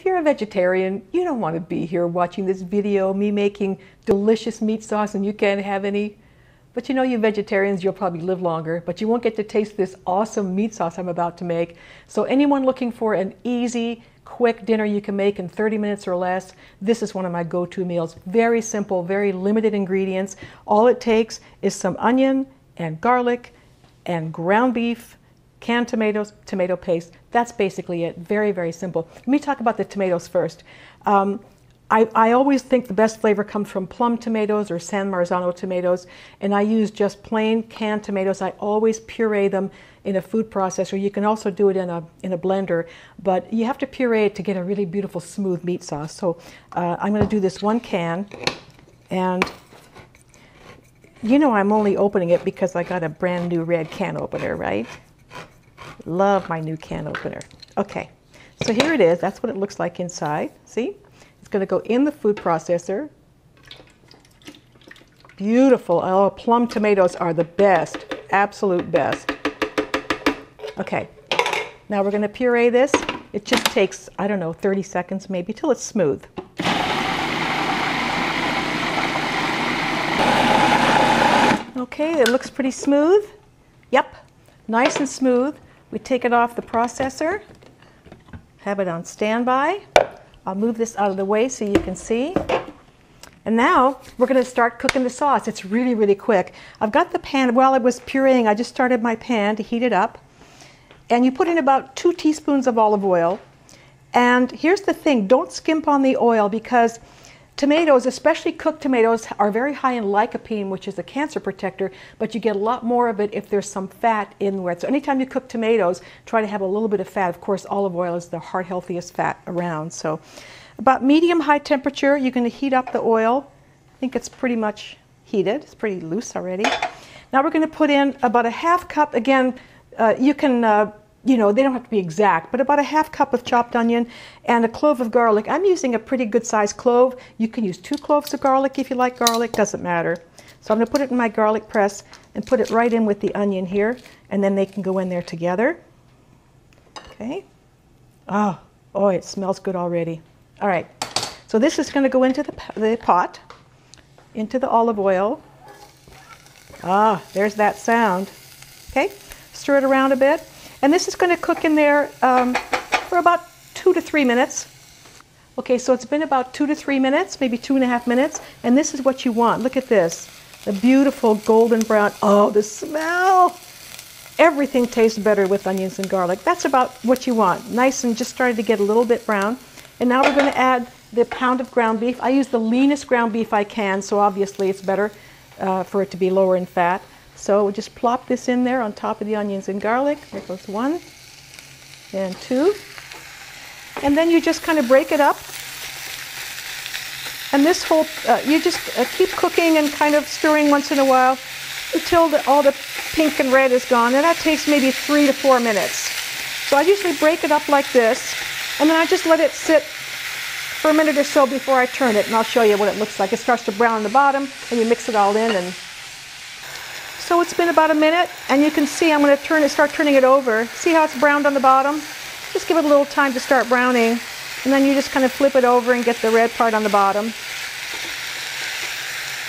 if you're a vegetarian, you don't want to be here watching this video, me making delicious meat sauce and you can't have any. But you know, you vegetarians, you'll probably live longer, but you won't get to taste this awesome meat sauce I'm about to make. So anyone looking for an easy, quick dinner you can make in 30 minutes or less, this is one of my go-to meals. Very simple, very limited ingredients. All it takes is some onion and garlic and ground beef, canned tomatoes, tomato paste. That's basically it. Very, very simple. Let me talk about the tomatoes first. Um, I, I, always think the best flavor comes from plum tomatoes or San Marzano tomatoes, and I use just plain canned tomatoes. I always puree them in a food processor. You can also do it in a, in a blender, but you have to puree it to get a really beautiful smooth meat sauce. So uh, I'm going to do this one can, and you know I'm only opening it because I got a brand new red can opener, right? Love my new can opener. Okay, so here it is. That's what it looks like inside. See? It's going to go in the food processor. Beautiful. Oh, plum tomatoes are the best. Absolute best. Okay, now we're going to puree this. It just takes, I don't know, 30 seconds maybe till it's smooth. Okay, it looks pretty smooth. Yep, nice and smooth. We take it off the processor, have it on standby. I'll move this out of the way so you can see. And now we're going to start cooking the sauce. It's really, really quick. I've got the pan, while I was pureeing, I just started my pan to heat it up. And you put in about two teaspoons of olive oil. And here's the thing, don't skimp on the oil because Tomatoes, especially cooked tomatoes, are very high in lycopene, which is a cancer protector, but you get a lot more of it if there's some fat in there. So anytime you cook tomatoes, try to have a little bit of fat. Of course, olive oil is the heart healthiest fat around. So about medium high temperature, you're going to heat up the oil. I think it's pretty much heated. It's pretty loose already. Now we're going to put in about a half cup. Again, uh, you can uh, you know, they don't have to be exact, but about a half cup of chopped onion and a clove of garlic. I'm using a pretty good sized clove. You can use two cloves of garlic if you like garlic, doesn't matter. So I'm going to put it in my garlic press and put it right in with the onion here, and then they can go in there together. Okay. Oh, oh, it smells good already. All right. So this is going to go into the, the pot, into the olive oil. Ah, there's that sound. Okay. Stir it around a bit. And this is going to cook in there um, for about two to three minutes. Okay, so it's been about two to three minutes, maybe two and a half minutes, and this is what you want. Look at this. The beautiful golden brown. Oh, the smell! Everything tastes better with onions and garlic. That's about what you want. Nice and just starting to get a little bit brown. And now we're going to add the pound of ground beef. I use the leanest ground beef I can, so obviously it's better uh, for it to be lower in fat. So we just plop this in there on top of the onions and garlic. There goes one and two. And then you just kind of break it up. And this whole, uh, you just uh, keep cooking and kind of stirring once in a while until the, all the pink and red is gone. And that takes maybe three to four minutes. So I usually break it up like this. And then I just let it sit for a minute or so before I turn it. And I'll show you what it looks like. It starts to brown on the bottom and you mix it all in and so it's been about a minute, and you can see I'm going to turn it, start turning it over. See how it's browned on the bottom? Just give it a little time to start browning, and then you just kind of flip it over and get the red part on the bottom.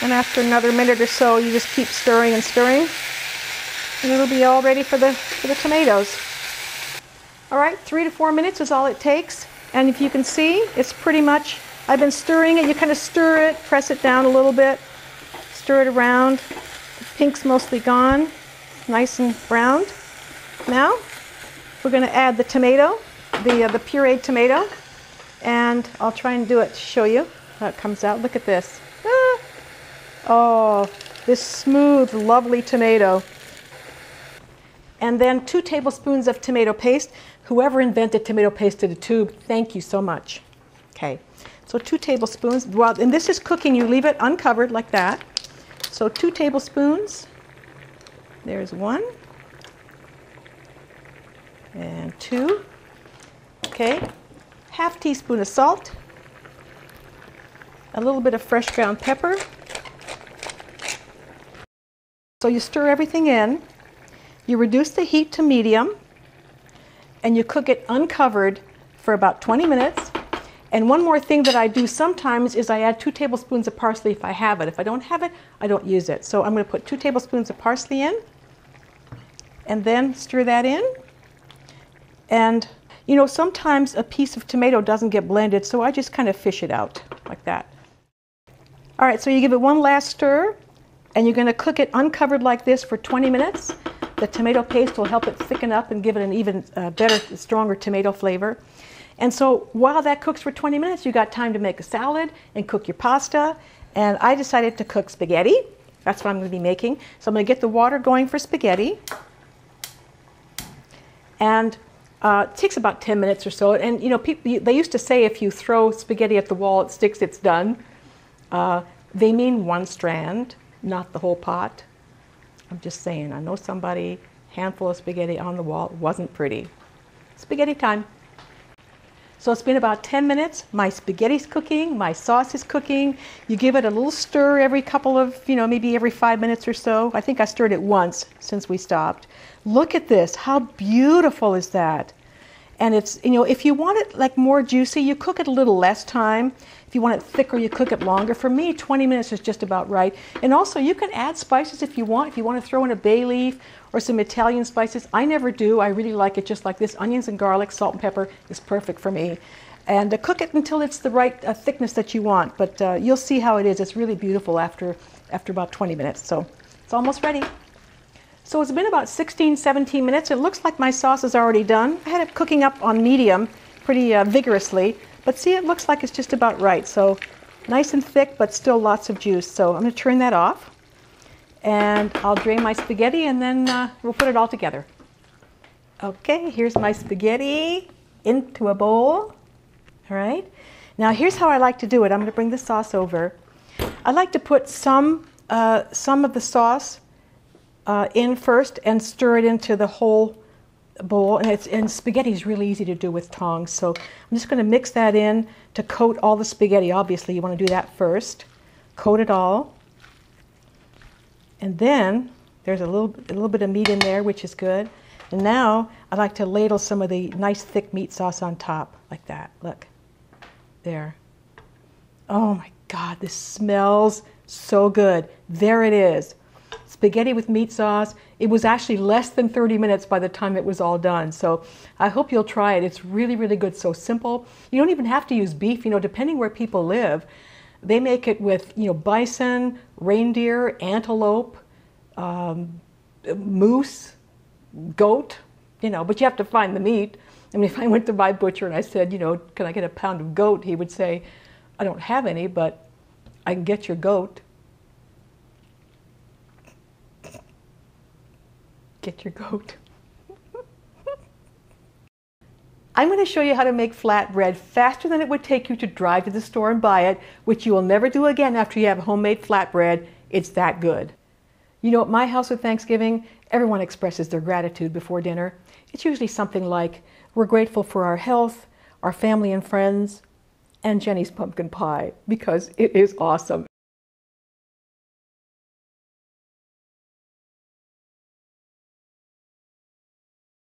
And after another minute or so, you just keep stirring and stirring, and it'll be all ready for the, for the tomatoes. All right, three to four minutes is all it takes. And if you can see, it's pretty much, I've been stirring it. You kind of stir it, press it down a little bit, stir it around pink's mostly gone, nice and browned. Now we're going to add the tomato, the, uh, the pureed tomato, and I'll try and do it to show you how it comes out. Look at this. Ah. Oh, this smooth, lovely tomato. And then two tablespoons of tomato paste. Whoever invented tomato paste in a tube, thank you so much. Okay, so two tablespoons. Well, and this is cooking. You leave it uncovered like that. So two tablespoons. There's one. And two. Okay. Half teaspoon of salt. A little bit of fresh ground pepper. So you stir everything in. You reduce the heat to medium. And you cook it uncovered for about 20 minutes. And one more thing that I do sometimes is I add two tablespoons of parsley if I have it. If I don't have it, I don't use it. So I'm going to put two tablespoons of parsley in and then stir that in. And you know, sometimes a piece of tomato doesn't get blended, so I just kind of fish it out like that. All right, so you give it one last stir, and you're going to cook it uncovered like this for 20 minutes. The tomato paste will help it thicken up and give it an even uh, better, stronger tomato flavor. And so while that cooks for 20 minutes, you got time to make a salad and cook your pasta. And I decided to cook spaghetti. That's what I'm going to be making. So I'm going to get the water going for spaghetti. And uh, it takes about 10 minutes or so. And you know, people, they used to say if you throw spaghetti at the wall, it sticks, it's done. Uh, they mean one strand, not the whole pot. I'm just saying, I know somebody, handful of spaghetti on the wall, wasn't pretty. Spaghetti time. So it's been about 10 minutes. My spaghetti's cooking, my sauce is cooking. You give it a little stir every couple of, you know, maybe every five minutes or so. I think I stirred it once since we stopped. Look at this. How beautiful is that? And it's, you know, if you want it like more juicy, you cook it a little less time. If you want it thicker, you cook it longer. For me, 20 minutes is just about right. And also, you can add spices if you want. If you want to throw in a bay leaf or some Italian spices, I never do. I really like it just like this. Onions and garlic, salt and pepper is perfect for me. And uh, cook it until it's the right uh, thickness that you want. But uh, you'll see how it is. It's really beautiful after, after about 20 minutes. So it's almost ready. So it's been about 16, 17 minutes. It looks like my sauce is already done. I had it cooking up on medium pretty uh, vigorously, but see, it looks like it's just about right. So nice and thick, but still lots of juice. So I'm going to turn that off, and I'll drain my spaghetti, and then uh, we'll put it all together. Okay, here's my spaghetti into a bowl. All right. Now here's how I like to do it. I'm going to bring the sauce over. I like to put some uh, some of the sauce uh, in first and stir it into the whole bowl. And, it's, and spaghetti is really easy to do with tongs. So I'm just going to mix that in to coat all the spaghetti. Obviously, you want to do that first. Coat it all. And then there's a little, a little bit of meat in there, which is good. And now I like to ladle some of the nice thick meat sauce on top, like that. Look, there. Oh my God, this smells so good. There it is spaghetti with meat sauce. It was actually less than 30 minutes by the time it was all done. So I hope you'll try it. It's really, really good. So simple. You don't even have to use beef, you know, depending where people live. They make it with, you know, bison, reindeer, antelope, um, moose, goat, you know, but you have to find the meat. I mean, if I went to my butcher and I said, you know, can I get a pound of goat? He would say, I don't have any, but I can get your goat. Get your goat. I'm going to show you how to make flatbread faster than it would take you to drive to the store and buy it, which you will never do again after you have homemade flatbread. It's that good. You know, at my house at Thanksgiving, everyone expresses their gratitude before dinner. It's usually something like, we're grateful for our health, our family and friends, and Jenny's pumpkin pie, because it is awesome.